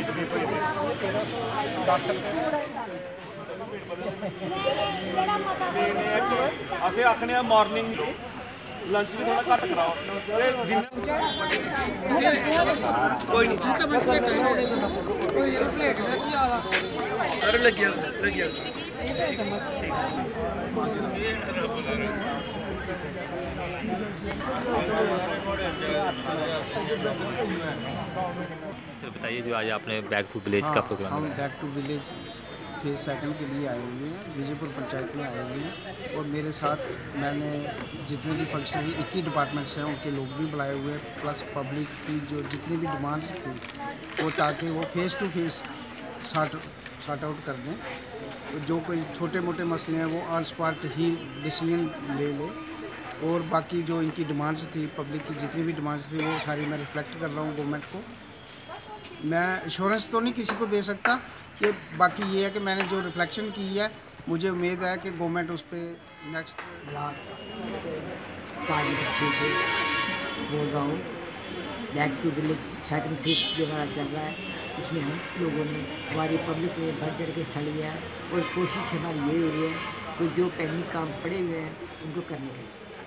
तेरह असें आखने मॉर्निंग लंच भी थोड़ा घट कराओ सर बताइए जो आज आपने बैक टू विलेज का हाँ, प्रोग्राम हम back to village phase second के लिए आए हुए हैं विजयपुर पंचायत में आए हुए हैं। और मेरे साथ मैंने जितने भी फंक्शनरी एक ही डिपार्टमेंट्स हैं उनके लोग भी बुलाए हुए हैं प्लस पब्लिक की जो जितनी भी डिमांड्स थी वो ताकि वो face to face sort sort out कर दें। तो जो कोई छोटे मोटे मसले हैं वो ऑन स्पॉट ही डिसीज़न ले ले। और बाकी जो इनकी डिमांड्स थी पब्लिक की जितनी भी डिमांड्स थी वो सारी मैं रिफ्लेक्ट कर रहा हूँ गवर्नमेंट को। मैं इंश्योरेंस तो नहीं किसी को दे सकता। कि बाकी ये है कि मैंने जो रिफ्लेक्शन की है, मुझे उम्मीद है कि गवर्नमेंट उस पर नेक्स्ट बोल रहा हूँ back to village second phase जो हमारा चल रहा है, इसमें हम लोगों ने हमारी पब्लिक ने बढ़ चढ़ के हिस्सा लिया है और कोशिश हमारी यही हो रही है कि जो पेंडिंग काम पड़े हुए हैं, उनको करने का